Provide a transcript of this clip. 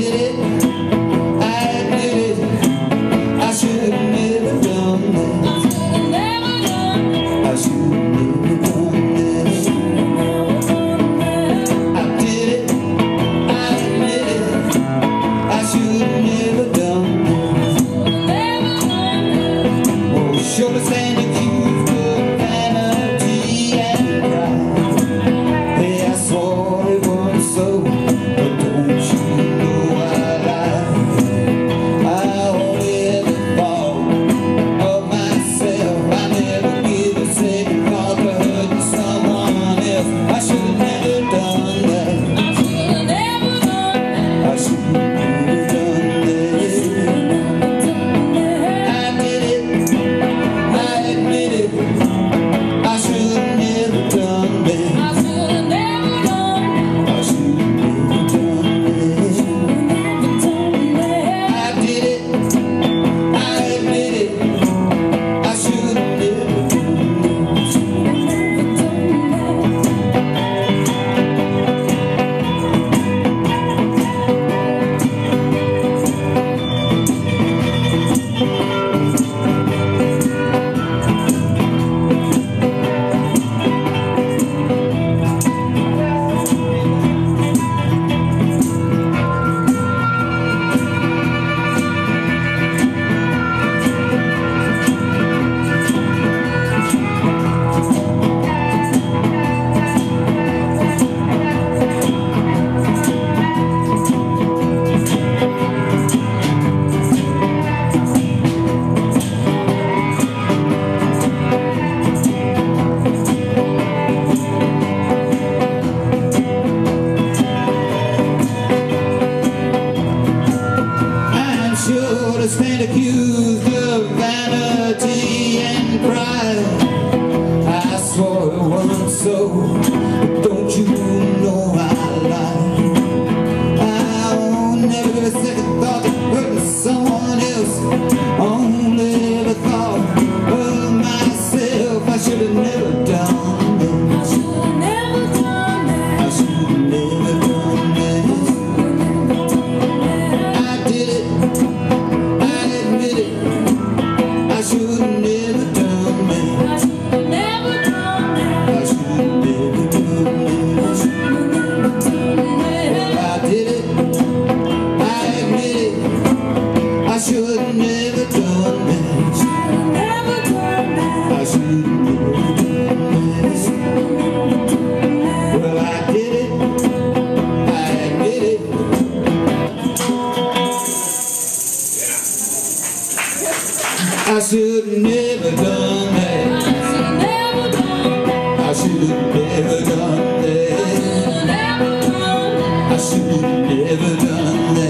did it. has been accused of vanity and pride. I swore it wasn't so, but don't you know I lied? I won't never second thought to hurting someone else. Oh. I should have never done that. I should have never done that. I should have never done that. I should've never done that.